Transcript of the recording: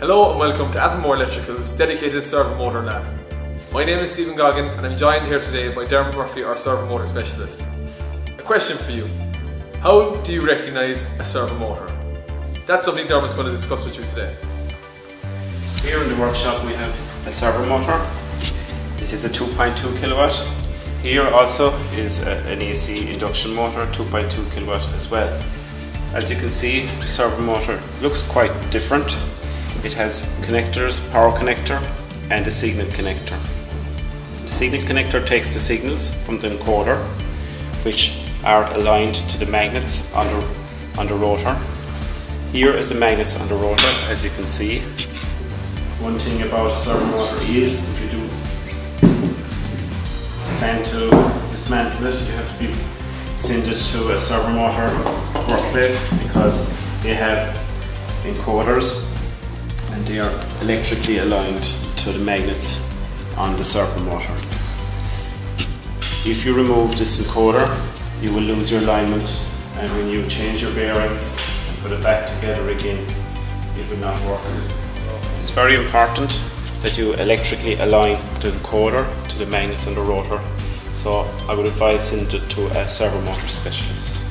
Hello and welcome to Avonmore Electrical's dedicated servo motor lab. My name is Stephen Goggin and I'm joined here today by Dermot Murphy, our servo motor specialist. A question for you. How do you recognise a servo motor? That's something Dermot's going to discuss with you today. Here in the workshop we have a servo motor. This is a 2.2 kilowatt. Here also is a, an AC induction motor, 2.2 kilowatt as well. As you can see, the servo motor looks quite different it has connectors, power connector and a signal connector. The signal connector takes the signals from the encoder which are aligned to the magnets on the, on the rotor. Here is the magnets on the rotor as you can see. One thing about a servo motor is if you do plan to dismantle it you have to be sent it to a servo motor workplace because they have encoders and they are electrically aligned to the magnets on the servo motor. If you remove this encoder, you will lose your alignment and when you change your bearings and put it back together again, it will not work. It's very important that you electrically align the encoder to the magnets on the rotor, so I would advise it to a servo motor specialist.